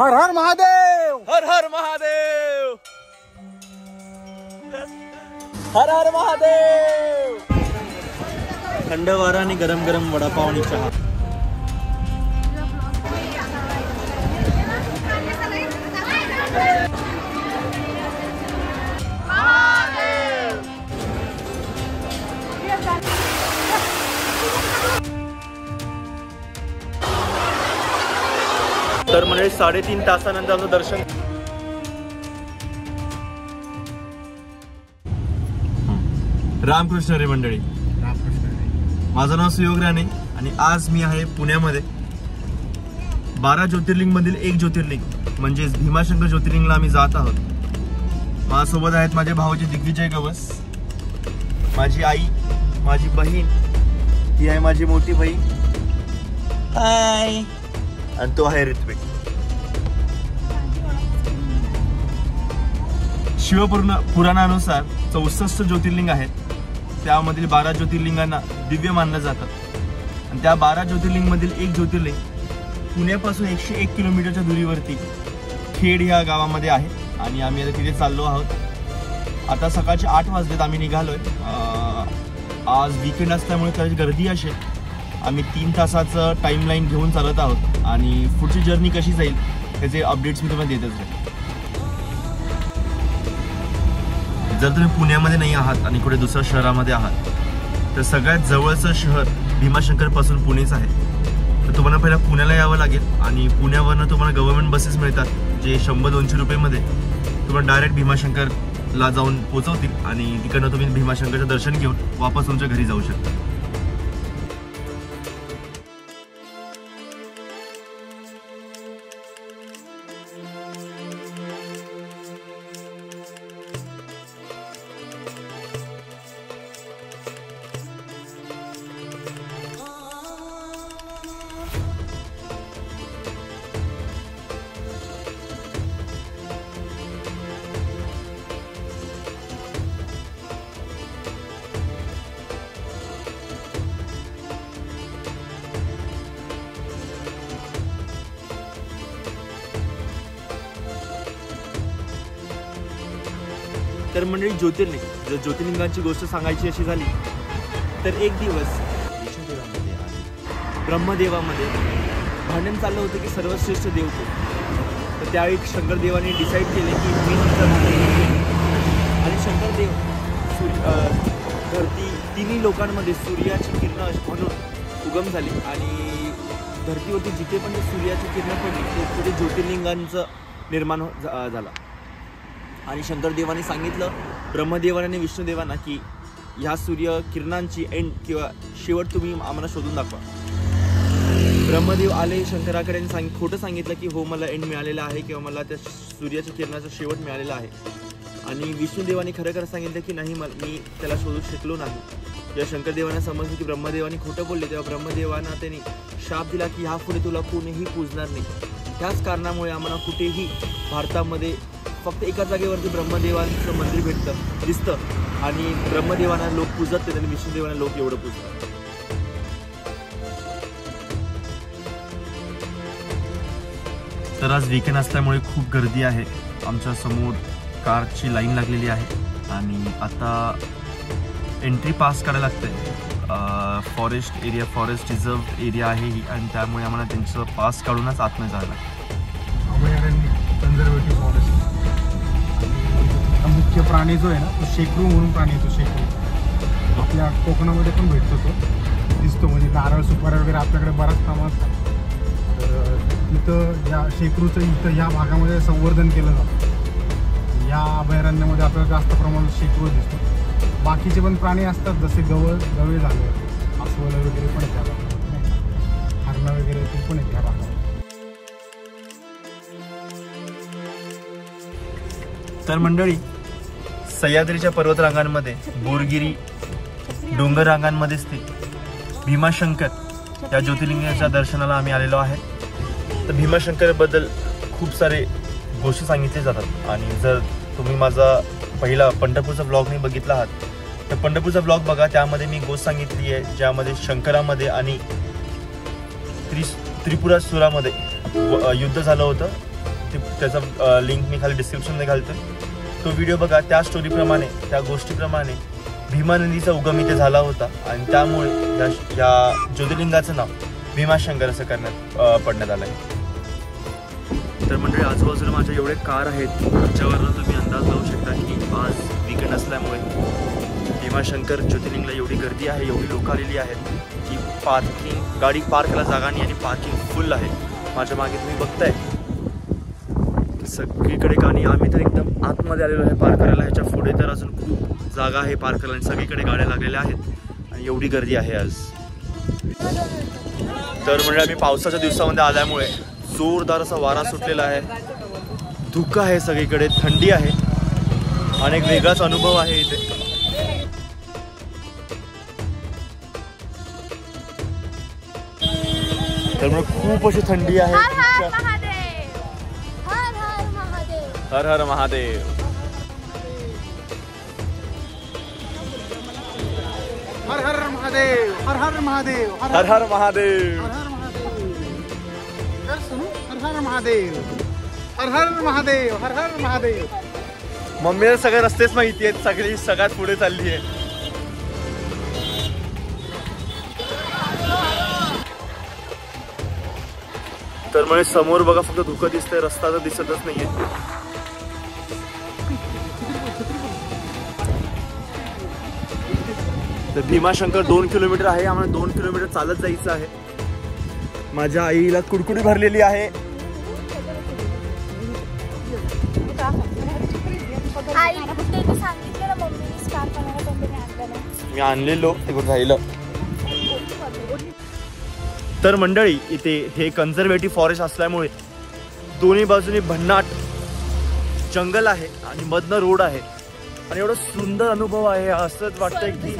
हर हर महादेव हर हर महादेव हर हर महादेव थंड वारा आणि गरम गरम तर म्हणजे साडेतीन तासानंतर आमचं दर्शन रामकृष्ण रे मंडळी. माझं नाव सुयोग राणे आणि आज मी आहे पुण्यामध्ये. बारा ज्योतिर्लिंग मधील एक ज्योतिर्लिंग म्हणजेच भीमाशंकर ज्योतिर्लिंगला आम्ही जात आहोत. माझ्यासोबत आहेत माझे भावाचे दिग्विजय गवस माझी आई माझी बहीण ही आहे माझी मोठी बहीण. हाय. आणि तो आहे ऋत्विक. शिवपूर्ण पुराणानुसार चौसष्ट ज्योतिर्लिंग आहेत. त्यामधील बारा ज्योतिर्लिंगांना दिव्य मानलं जातं. आणि त्या बारा ज्योतिर्लिंगमधील एक ज्योतिर्लिंग पुण्यापासून एकशे एक किलोमीटरच्या दुरीवरती खेड ह्या गावामध्ये आहे. आणि आम्ही आता तिथे चाललो आहोत. आता सकाळचे आठ वाजलेत आम्ही निघालो आहे आज विकेंड असल्यामुळे त्याची गर्दी असेल. आम्ही तीन तासाचं टाईमलाईन घेऊन चालत आहोत. आणि पुढची जर्नी कशी जाईल त्याचे अपडेट्स मी तुम्हाला देतच राहील. जर तुम्ही पुण्यामध्ये नाही आहात आणि कुठे दुसऱ्या शहरामध्ये आहात तर सगळ्यात जवळचं शहर भीमाशंकरपासून पुणेच आहे. तर तुम्हाला पहिला पुण्याला यावं लागेल आणि पुण्यावरनं तुम्हाला गव्हर्नमेंट बसेस मिळतात जे शंभर दोनशे रुपयेमध्ये तुम्हाला डायरेक्ट भीमाशंकरला जाऊन पोचवतील आणि तिकडनं तुम्ही भीमाशंकरचं दर्शन घेऊन वापस तुमच्या घरी जाऊ शकता. तर मंडळी ज्योतिर्लिंग जर ज्योतिर्लिंगांची गोष्ट सांगायची अशी झाली तर एक दिवस विष्णुदेवामध्ये आणि ब्रह्मदेवामध्ये भांडण चाललं होतं की सर्वश्रेष्ठ देव कोण? तर त्यावेळी शंकरदेवाने डिसाईड केले की मी. आणि शंकरदेव सूर्य धरती तिन्ही लोकांमध्ये सूर्याची किरणं म्हणून उगम झाली. आणि धरतीवरती जिथे पण ते सूर्याची किरणं पडली ते तिथे ज्योतिर्लिंगांचं निर्माण हो- झालं. आणि शंकरदेवाने सांगितलं ब्रह्मदेवाने आणि विष्णुदेवांना की ह्या सूर्य किरणांची एंड किंवा शेवट तुम्ही आम्हाला शोधून दाखवा. ब्रह्मदेव आले शंकराकडे आणि सांग खोटं सांगितलं की हो मला एंड मिळालेला आहे किंवा मला त्या सूर्याच्या किरणाचा शेवट मिळालेला आहे. आणि विष्णुदेवाने खरं खरं सांगितलं की नाही मी त्याला शोधू शकलो नाही. जेव्हा शंकरदेवांना समजलं की ब्रह्मदेवाने खोटं बोलले तेव्हा ब्रह्मदेवांना त्यांनी शाप दिला की ह्या पुढे तुला कोणीही पूजणार नाही. त्याच कारणामुळे आम्हाला कुठेही भारतामध्ये फक्त एका जागेवरती ब्रह्मदेवांचं मंदिर भेटतं दिसतं. आणि ब्रह्मदेवांना लोक पूजत ते आणि विष्णुदेवांना लोक एवढं पूजतात. तर आज वीकेंड असल्यामुळे खूप गर्दी आहे. आमच्यासमोर कारची लाईन लागलेली आहे. आणि आता एंट्री पास करायला लागते forest area forest reserve area आहे ही. आणि त्यामुळे आम्हाला त्यांचं पास काढूनच आतमध्ये जायला लागतं प्राणी जो आहे ना तो शेकरू म्हणून प्राणी येतो शेकरू आपल्या कोकणामध्ये पण भेटतो तो. दिसतो म्हणजे नारळ सुपारी वगैरे आपल्याकडे बराच प्रमाणात. तर इथं या शेकरूचं इथं या भागामध्ये संवर्धन केलं जातं. या अभयारण्यामध्ये आपल्याला जास्त प्रमाणात शेकरू दिसतो. बाकीचे पण प्राणी असतात जसे गवळ गवे झाले. अस्वल वगैरे पण त्या भागामध्ये. हरणं वगैरे ते पण आहेत त्या भागामध्ये. तर मंडळी सह्याद्रीच्या पर्वतरांगांमध्ये बोरगिरी डोंगर रांगांमध्ये स्थित भीमाशंकर या ज्योतिर्लिंगाच्या दर्शनाला आम्ही आलेलो आहे. तर भीमाशंकरबद्दल खूप सारे गोष्टी सांगितले जातात. आणि जर तुम्ही माझा पहिला पंढरपूरचा ब्लॉग मी बघितला आहात तर पंढरपूरचा ब्लॉग बघा. त्यामध्ये मी गोष्ट सांगितली आहे ज्यामध्ये शंकरामध्ये आणि त्रि त्रिपुरासुरामध्ये सुरामध्ये युद्ध झालं होतं. ते त्याचा लिंक मी खाली डिस्क्रिप्शनमध्ये घालतो तो व्हिडिओ बघा त्या स्टोरीप्रमाणे त्या गोष्टीप्रमाणे भीमा नदीचा उगम इथे झाला होता. आणि त्यामुळे या या ज्योतिर्लिंगाचं नाव भीमाशंकर असं करण्यात पडण्यात आलं आहे तर मंडळी आजूबाजूला माझ्या एवढे कार आहेत त्याच्यावरनं तुम्ही अंदाज लावू शकता की आज विकेंड असल्यामुळे भीमाशंकर ज्योतिर्लिंगला एवढी गर्दी आहे एवढी लोक आलेली आहेत की पार्किंग गाडी पार्कला जागा नाही आणि पार्किंग फुल आहे. माझ्या मागे तुम्ही बघताय. सगळीकडे गाणी आम्ही तर एकदम आतमध्ये आलेलो आहे पार्क करायला. ह्याच्या पुढे तर अजून खूप जागा आहे पार्क करायला आणि सगळीकडे गाड्या लागलेल्या आहेत. आणि एवढी गर्दी आहे आज. तर म्हणजे आम्ही पावसाच्या दिवसामध्ये आल्यामुळे जोरदार असा वारा सुटलेला आहे. धुकं आहे सगळीकडे थंडी आहे. आणि एक वेगळाच अनुभव आहे इथे. त्यामुळे खूप अशी थंडी आहे. हर हर महादेव हर हर महादेव हर हर महादेव हर हर महादेव हर हर महादेव तर सुनू हर हर महादेव हर हर महादेव हर हर महादेव मम्मीला सगळे रस्तेच माहिती आहेत सगळी सगळ्यात पुढे चालली आहे तर म्हणजे समोर बघा फक्त धुकं दिसतंय रस्ता तर दिसतच नाहीये तर भीमाशंकर दोन किलोमीटर आहे आम्हाला दोन किलोमीटर चालत जायचं आहे. माझ्या आईला कुडकुडी भरलेली आहे. मी आणलेलो राहिलं. तर मंडळी इथे हे कन्झर्वेटिव्ह फॉरेस्ट असल्यामुळे दोन्ही बाजूनी भन्नाट जंगल आहे आणि मधनं रोड आहे. आणि एवढा सुंदर अनुभव आहे असंच वाटतंय की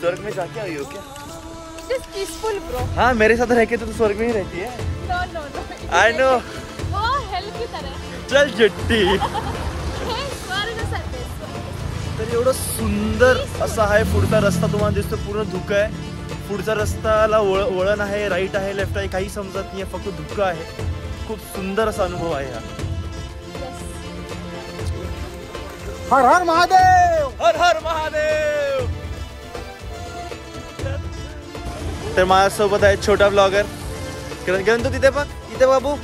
स्वर्ग में जाके आई हो क्या? हाँ मेरे साथ रह के तो तू स्वर्ग में ही रहती है. आई नो वो hell की तरह. चल जट्टी। आहे. तर एवढं सुंदर असा आहे पुढचा रस्ता तुम्हाला दिसतो पूर्ण धुकं आहे. पुढचा रस्त्याला वळ वळण आहे राईट आहे लेफ़्ट आहे काही समजत नाही फक्त धुकं आहे. खूप सुंदर असा अनुभव आहे हा. हर हर महादेव! हर हर महादेव! तर माझ्यासोबत आहे छोटा ब्लॉगर किरण किरण तू तिथे बघ तिथे बाबू.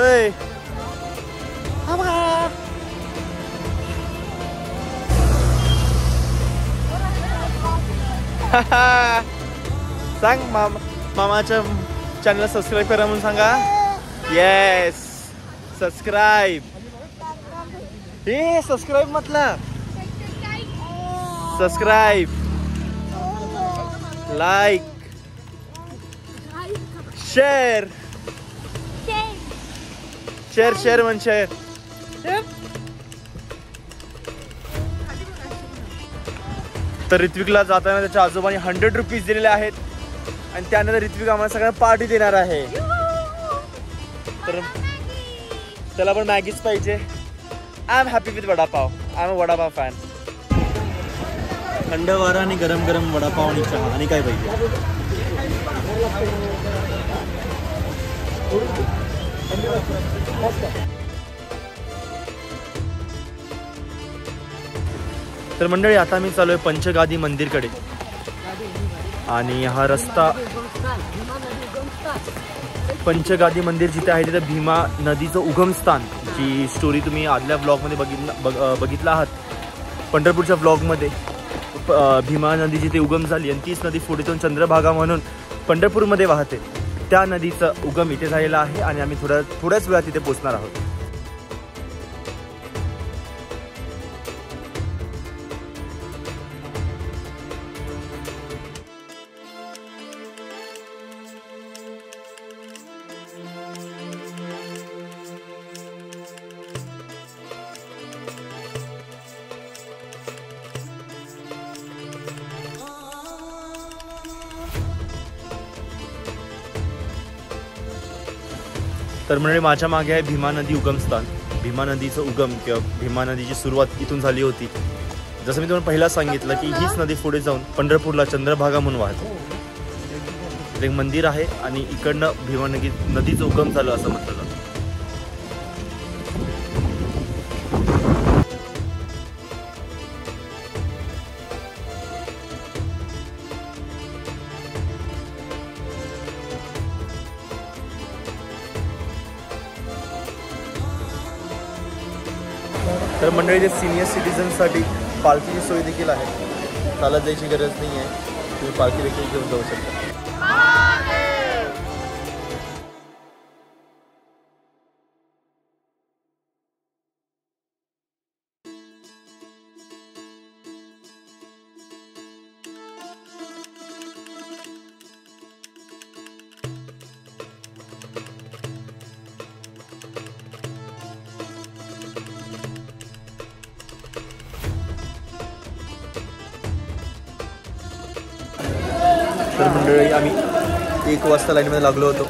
ऐ. सांग मामा मामाच्या चॅनलला सबस्क्राईब करा म्हणून सांगा. येस सबस्क्राईब हे सबस्क्राईब म्हटलं. Subscribe like share share share म्हण शेअर तर ऋत्विकला जाताना त्याच्या आजोबांनी हंड्रेड रुपीज दिलेले आहेत. आणि त्यानंतर ऋत्विक आम्हाला सगळ्यांना पार्टी देणार आहे. तर त्याला पण मॅगीच पाहिजे. I am happy with vada pav. I am vada pav fan थंड वारा आणि गरम गरम वडापाव आणि चहा. आणि काय पाहिजे? तर मंडळी आता मी चालू आहे पंचगादी मंदिरकडे. आणि हा रस्ता पंचगादी मंदिर जिथे आहे तिथे भीमा नदीचं उगमस्थान जी स्टोरी तुम्ही आदल्या ब्लॉगमध्ये बघितलं बघ आहात पंढरपूरच्या ब्लॉगमध्ये भीमा नदी जिथे उगम झाली आणि तीच नदी पुढेतून चंद्रभागा म्हणून पंढरपूरमध्ये वाहते. त्या नदीचं उगम इथे झालेला आहे आणि आम्ही थोड्या थोड्याच वेळात तिथे पोहोचणार आहोत. तर म्हणजे माझ्या मागे आहे भीमा नदी उगमस्थान भीमा नदीचं उगम किंवा भीमा नदीची सुरुवात इथून झाली होती. जसं मी तुम्हाला पहिला सांगितलं की हीच नदी पुढे जाऊन पंढरपूरला चंद्रभागा म्हणून वाहते. एक मंदिर आहे आणि इकडनं भीमा नदी नदीचं उगम झालं असं म्हटलं तर मंडळी जे सिनियर सिटीजनसाठी पालखीची सोय देखील आहे. चालत जायची गरज नाही आहे तुम्ही पालखी देखील घेऊन जाऊ शकता. मंडळी आम्ही एक वाजता लाईनमध्ये लागलो होतो.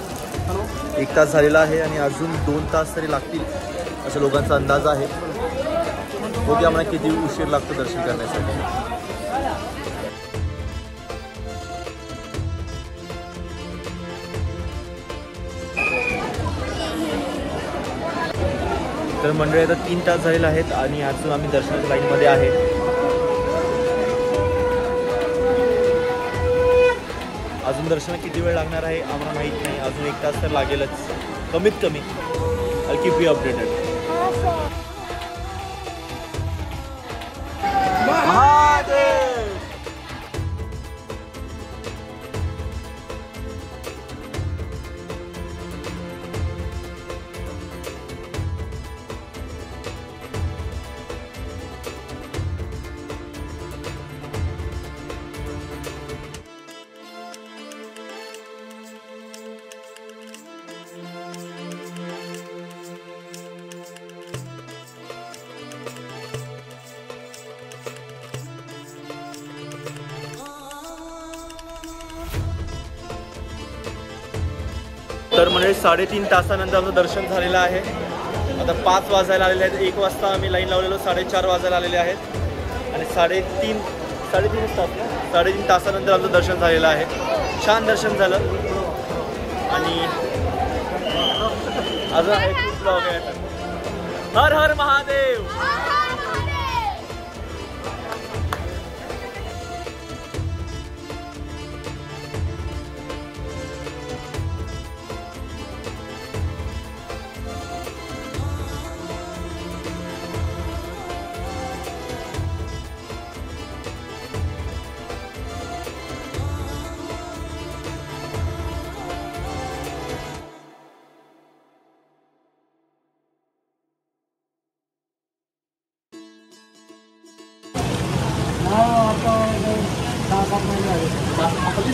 एक तास झालेला आहे आणि अजून दोन तास तरी लागतील अशा लोकांचा अंदाज आहे. बघूया आम्हाला किती उशीर लागतो दर्शन करण्यासाठी. तर मंडळी आता तीन तास झालेले आहेत आणि अजून आम्ही दर्शनाच्या लाईनमध्ये आहे. अजून दर्शन किती वेळ लागणार आहे आम्हाला माहीत नाही. अजून एक तास तर लागेलच. कमीत कमी. आय कीप यू अपडेटेड तर म्हणजे साडेतीन तासानंतर आमचं दर्शन झालेलं आहे. आता पाच वाजायला आलेले आहेत. एक वाजता आम्ही लाईन लावलेलो साडेचार वाजायला आलेले आहेत. आणि साडेतीन साडेतीन तास साडेतीन तासानंतर आमचं दर्शन झालेलं आहे. छान दर्शन झालं. आणि अजून आहे खूप ब्लॉग आहे. हर हर महादेव!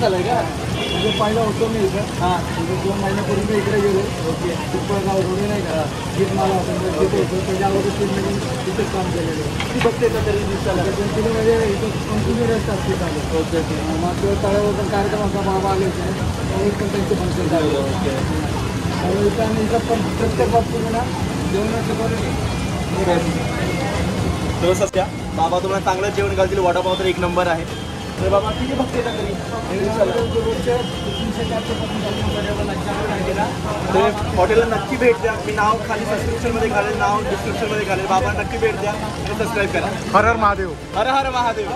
झालंय का? म्हणजे पहिलं होतो मी इथं. हां. म्हणजे दोन महिन्यापूर्वी इकडे गेलो. ओके. पिंपळगाव रोडे नाही का? गीतमाला आपण तिथे होतो त्याच्या अगोदर तीन महिने तिथेच काम केलेलं. ती बघते का तरी दिवसाला कंटिन्यू म्हणजे इथं कंटिन्यू असते चालू. Okay okay. मग तो तळ्यावर पण कार्यक्रम असा बाबा आले होते. त्यावेळी पण त्यांचे फंक्शन झाले. ओके. त्यावेळी इथं आणि इथं पण प्रत्येक बाबतीत ना जेवणाचं पण तर सध्या बाबा तुम्हाला चांगलं जेवण घालतील. वडापाव तर एक नंबर आहे. तर बाबा किती तरी हॉटेलला नक्की भेट द्या. मी नाव खाली सबस्क्रिप्शनमध्ये घालेल नाव डिस्क्रिप्शनमध्ये घालेल. बाबा नक्की भेट द्या आणि सबस्क्राईब करा. हर हर महादेव. हर हर महादेव.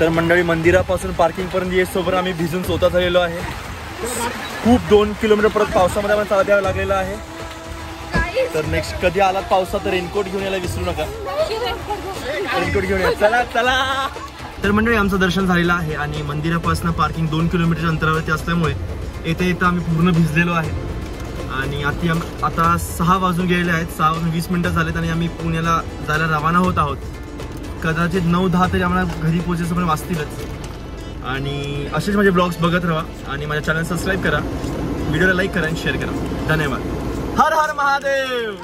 तर मंडळी मंदिरापासून पार्किंगपर्यंत येईसोबत आम्ही भिजून स्वतः झालेलो आहे. खूप दोन किलोमीटर परत पावसामध्ये आम्हाला चालत यावं लागलेलं आहे. तर नेक्स्ट कधी आलात पावसात तर रेनकोट घेऊन यायला विसरू नका. रेनकोट घेऊन या. चला चला. तर मंडळी आमचं दर्शन झालेलं आहे आणि मंदिरापासून पार्किंग दोन किलोमीटरच्या अंतरावरती असल्यामुळे येते येतं आम्ही पूर्ण भिजलेलो आहे. आणि आता आम- आता सहा वाजून गेलेले आहेत सहा वाजून वीस मिनटं झालेत आणि आम्ही पुण्याला जायला रवाना होत आहोत. कदाचित नऊ दहा तरी आम्हाला घरी पोहोचायचं पण वाचतीलच. आणि असेच माझे ब्लॉग्स बघत राहा आणि माझ्या चॅनल सबस्क्राईब करा. व्हिडिओला लाईक करा आणि शेअर करा. धन्यवाद. हर हर महादेव!